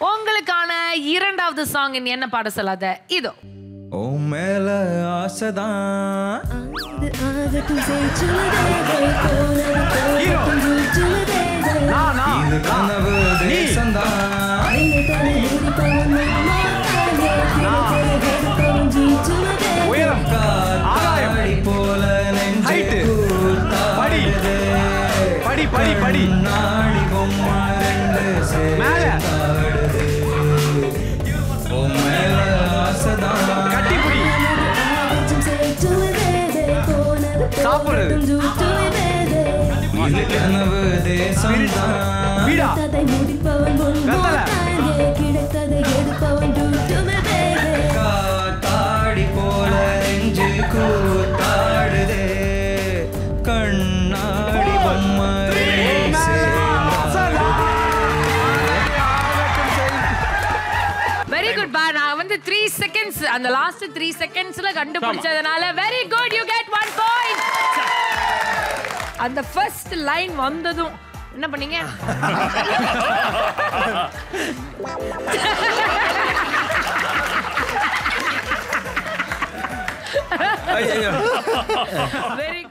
உங்களுக்கான இரண்டாவது சாங் என்ன பாட சொல்லாத? இதோ. ஓ மேல ஆசைதான். இது கனவு போல. படி. படி படி படி. நாடி பொம்மை மேல. சாப்பிடுறது. காத்தாடி போல நெஞ்சு கூத்தாடுதே. கண்ணாடி பொம்மை. வெரி குட் பா நான் வந்து த்ரீ செகண்ட்ஸ் அந்த லாஸ்ட் த்ரீ செகண்ட்ஸ்ல கண்டுபிடிச்சதுனால வெரி குட் யூ கெட் அந்த ஃபர்ஸ்ட் லைன் வந்ததும் என்ன பண்ணீங்க? வெரி